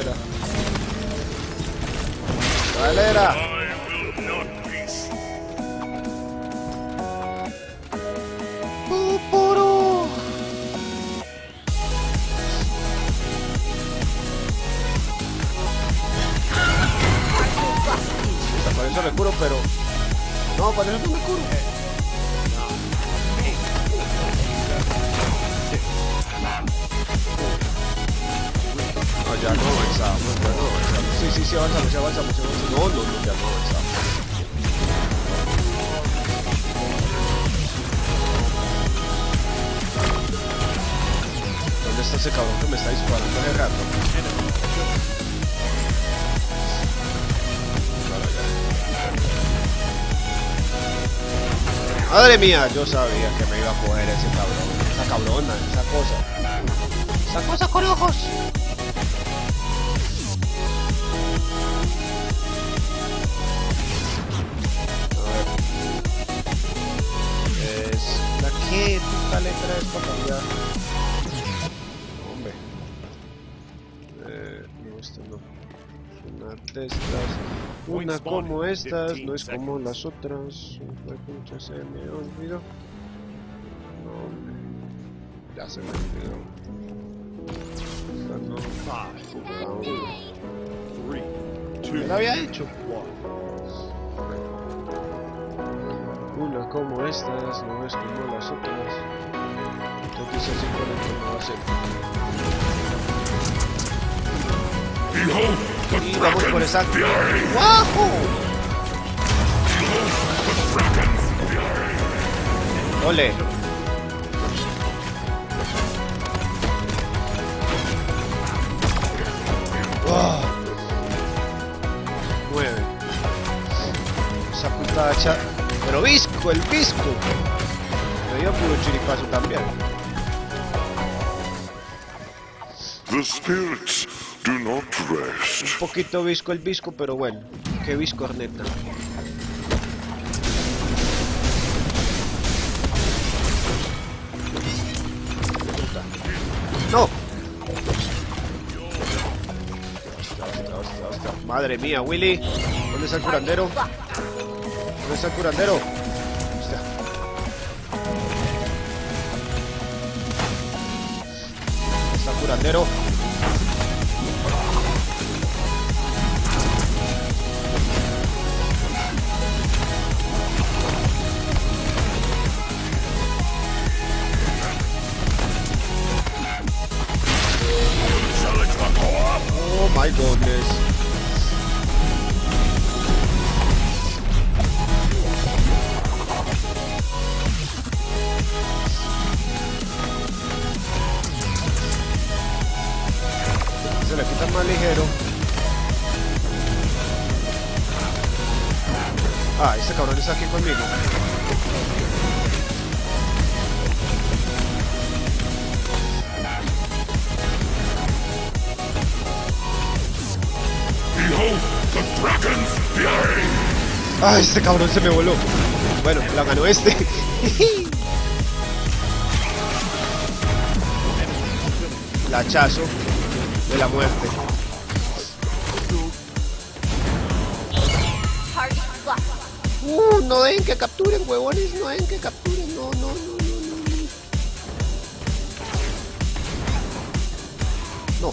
era? ¿Cuál era? I will not be ¡Puro! Para eso me curo, pero... No, para eso no avanzamos, ya no avanzamos. Sí, sí, sí, avanzamos, sí, avanzamos, sí, avanzamos. No, no, no, ya no avanzamos. ¿Dónde está ese cabrón que me está disparando hace rato? Madre mía, yo sabía que me iba a coger ese cabrón, esa cabrona, esa cosa. Esa cosa con ojos. A ver. Es la que puta letra es para cambiar. Hombre. Eh, no, esto no. Una de estas. Una como estas, no es como las otras. Una se me olvidó. No. Ya se me olvidó. Esta no. Puta, hombre. three, ¿Qué two, la había hecho? Como estas, no es como las otras. Entonces así con esto no va a ser. Y vamos por esa. ¡Guajo! ¡Ole! Pero el visco. Me dio puro chiripazo también. The spirits do not rest. Un poquito visco el visco, pero bueno. Qué visco neta. ¡No! Hostia, hostia, hostia. Madre mía, Willy. ¿Dónde está el curandero? ¿Dónde está el curandero? ¿Dónde Le quita más ligero. Ah, este cabrón está aquí conmigo. Behold the dragon's fury! Ay, este cabrón se me voló. Bueno, la ganó este. El hachazo de la muerte. Uh, no dejen que capturen, huevones, no dejen que capturen, no, no, no, no,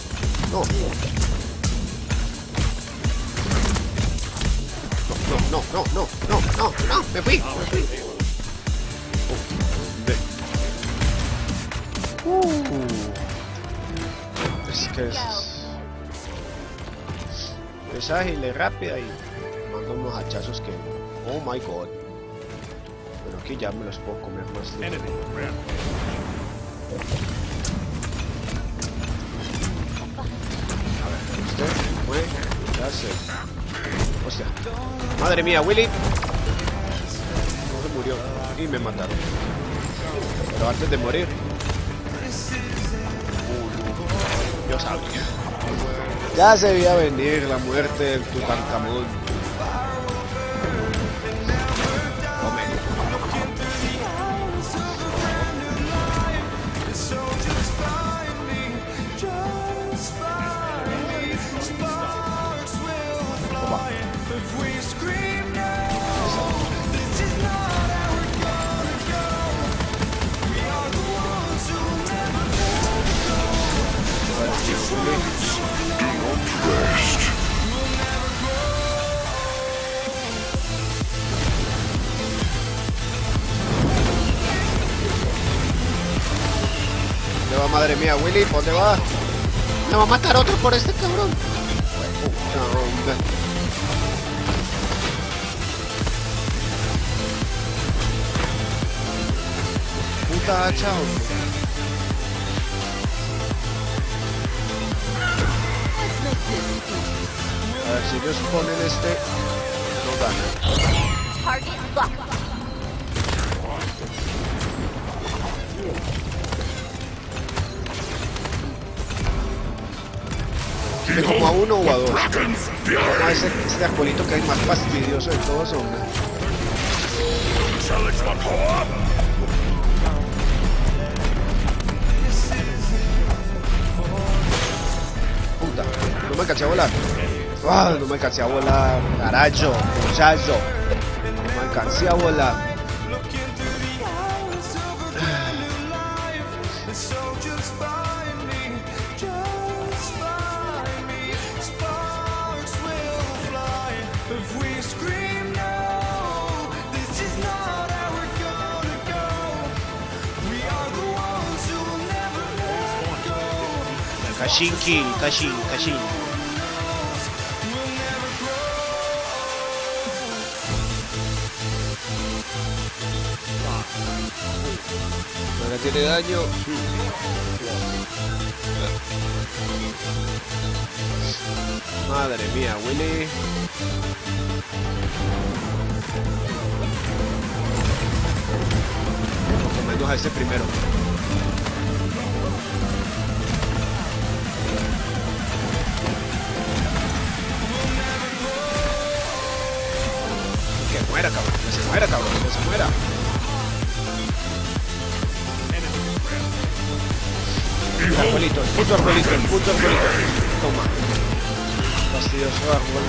no, no. No, no, no, no, no, no, no, no, me fui, me fui. Oh. Uh, es que es, es ágil, es rápida y manda unos hachazos que, oh my god. Pero aquí ya me los puedo comer más de. Usted sé. Hostia. Madre mía, Willy. No se murió. Y me mataron. Pero antes de morir. Sabía. Ya se veía venir la muerte del Tutankamón. Mía, Willy? ¿Por ¿Dónde va? Me va a matar otro por este cabrón. Puta, hacha. A ver si ellos ponen este. No gana. ¿Este como a uno o a dos? Dragon's Como a fury. ese, este arbolito que es más fastidioso de todos, hombre. Puta, no me alcancé a volar. Ah, no me alcancé a volar. Carajo, muchacho. No me alcancé a volar. Kashinki, Kashin, Kashin. Le tiene daño. Madre mía, Willy. Por menos a ese primero. Muera, cabrón. Que se muera, cabrón. Que se muera. Arbolito, el puto arbolito, el puto arbolito. Toma. Fastidioso árbol.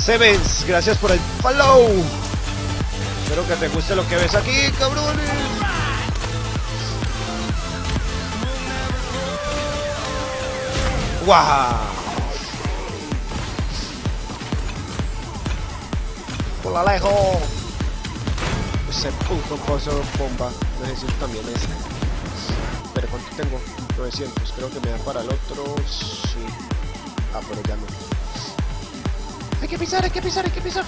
Sevens, gracias por el follow. Espero que te guste lo que ves aquí, cabrones. ¡Guau! ¡Por la lejos! Ese puto coso bomba. Necesito también ese. Pero ¿cuánto tengo? 900. Creo que me da para el otro. Sí. Ah, pero ya no. Hay que pisar, hay que pisar, hay que pisar.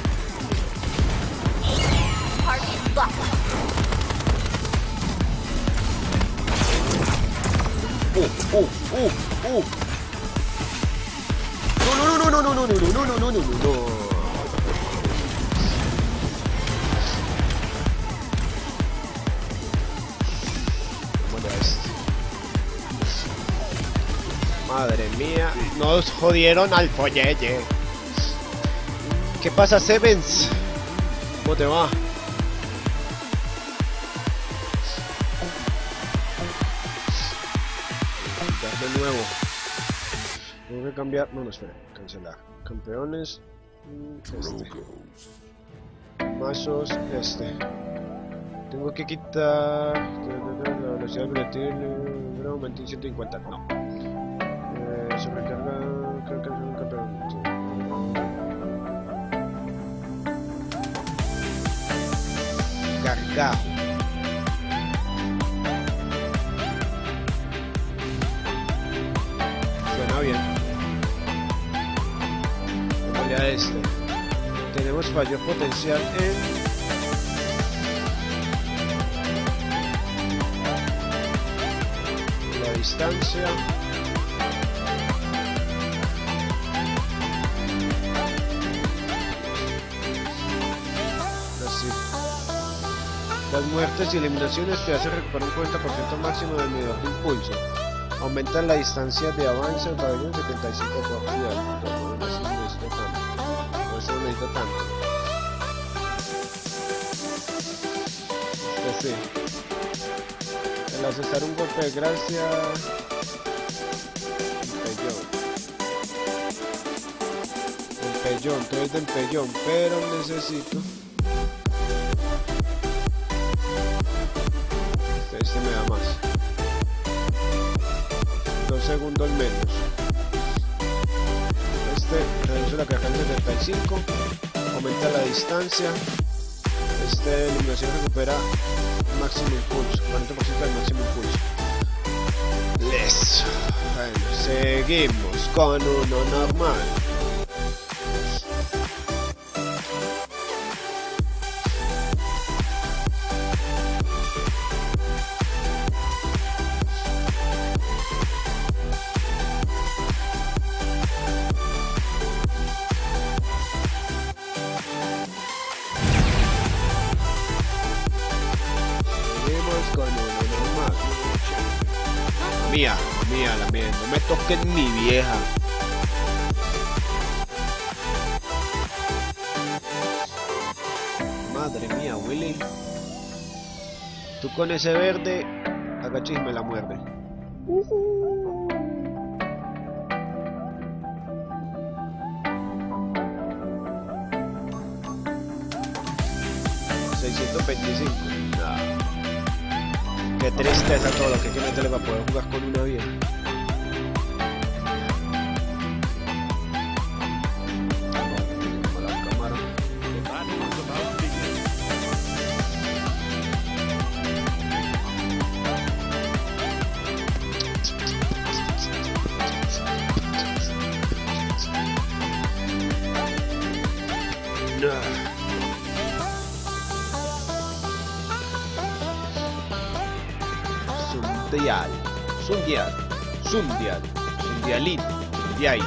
Uh, uh, uh, uh. No, no, no, no, no, no, no, no, no, no, no. Madre mía, nos jodieron al follete. ¿Qué pasa, Sevens? ¿Cómo te va? Que cambiar. No, no, espera. Cancelar. Campeones. mm, Este. Mazos. Este. Tengo que quitar. La velocidad de tiene. Aumenté en 150. No. Eh, se recarga. Creo que es un campeón. sí. Gargajo. Suena bien. Este. Tenemos mayor potencial en. La distancia. Así. Las muertes y eliminaciones te hacen recuperar un 40% máximo del medidor de impulso. Aumentan la distancia de avance del pabellón 75%. No, no, comenta tanto. Pues Así. El aceptar un golpe de gracia. El pellón. Pellón, todo es del pellón, pero necesito. Este me da más. Dos segundos menos. Reduce la carga en 75, aumenta la distancia. Este de iluminación recupera máximo impulso, 40% del máximo impulso. Listo. Bueno, seguimos con uno normal. Toquen mi vieja. Madre mía, Willy. Tú con ese verde, agachis me la muerde. ¿625? No. Qué tristeza todo lo que tiene Tele para poder jugar con una vieja. Sundial. Sundial. Sundialín. Sundial.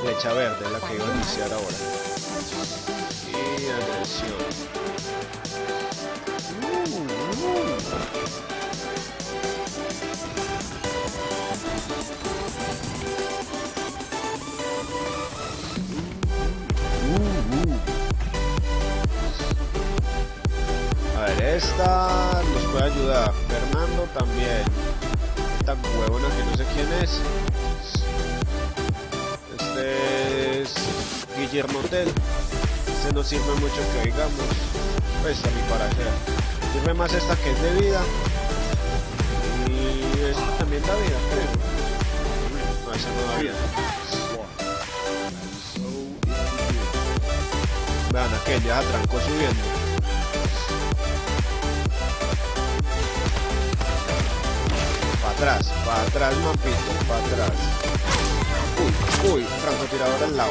Flecha verde la que iba a iniciar ahora. Y agresión. Uh, uh. A ver, esta nos puede ayudar. Fernando también. Esta huevona que no sé quién es. Este es Guillermo Tell. Este no sirve mucho que oigamos. Pues a mi parecer. Sirve más esta que es de vida. Y esta también da vida, creo. No, esa no da vida. Vean aquella atrancó subiendo. Atrás, para atrás, mapito, para atrás. Uy, uy, francotirador al lado.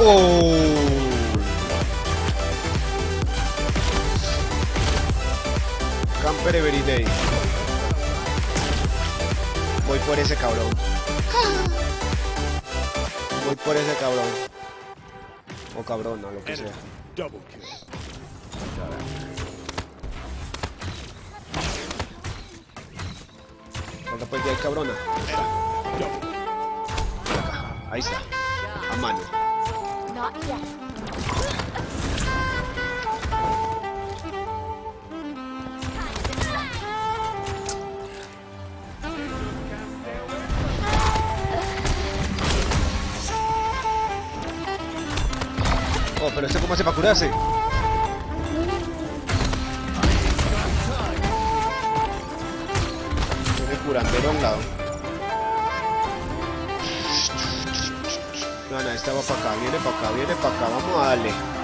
¡Oh! Camper Everyday. Voy por ese cabrón. Voy por ese cabrón. O cabrona, lo que sea. ¿Cuánto pues ya hay cabrona? Ahí está. A mano. Oh, pero este cómo hace para curarse. Curandero a un lado. No, no, esta va para acá, viene para acá, viene para acá, vamos a darle.